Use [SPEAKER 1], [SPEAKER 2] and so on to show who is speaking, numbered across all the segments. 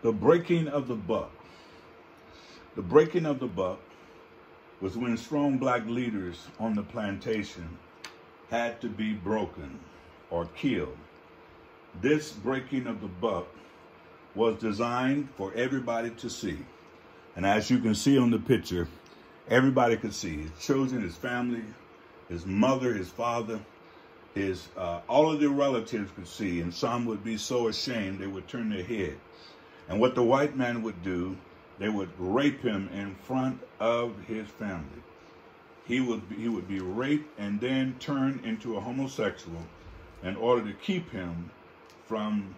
[SPEAKER 1] The breaking of the buck. The breaking of the buck was when strong black leaders on the plantation had to be broken or killed. This breaking of the buck was designed for everybody to see. And as you can see on the picture, everybody could see his children, his family, his mother, his father, his uh, all of their relatives could see, and some would be so ashamed they would turn their head. And what the white man would do, they would rape him in front of his family. He would he would be raped and then turned into a homosexual in order to keep him from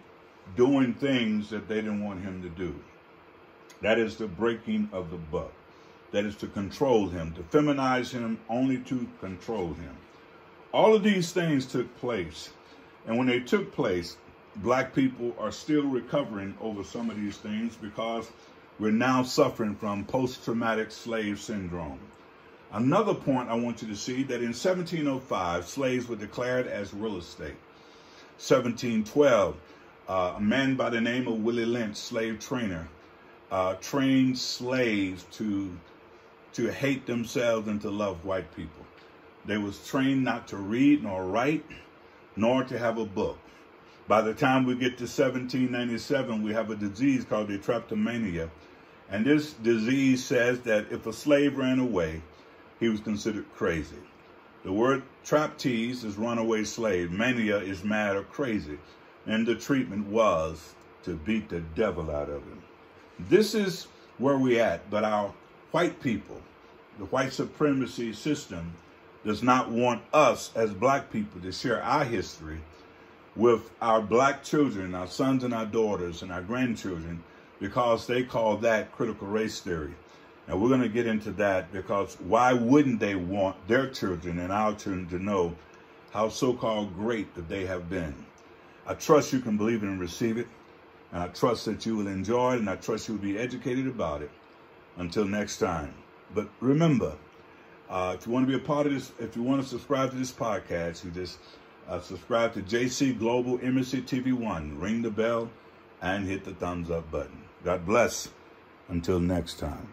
[SPEAKER 1] doing things that they didn't want him to do. That is the breaking of the buck. That is to control him, to feminize him, only to control him. All of these things took place. And when they took place, black people are still recovering over some of these things because we're now suffering from post-traumatic slave syndrome. Another point I want you to see that in 1705, slaves were declared as real estate. 1712, uh, a man by the name of Willie Lynch, slave trainer, uh, trained slaves to to hate themselves and to love white people. They was trained not to read nor write, nor to have a book. By the time we get to 1797, we have a disease called the Drapetomania. And this disease says that if a slave ran away, he was considered crazy. The word drapetes is runaway slave. Mania is mad or crazy. And the treatment was to beat the devil out of him. This is where we at, but our white people, the white supremacy system, does not want us as black people to share our history with our black children, our sons and our daughters and our grandchildren, because they call that critical race theory. And we're going to get into that because why wouldn't they want their children and our children to know how so-called great that they have been? I trust you can believe it and receive it. And I trust that you will enjoy it and I trust you will be educated about it. Until next time. But remember, uh, if you want to be a part of this, if you want to subscribe to this podcast, you just uh, subscribe to JC Global Embassy TV 1. Ring the bell and hit the thumbs up button. God bless. Until next time.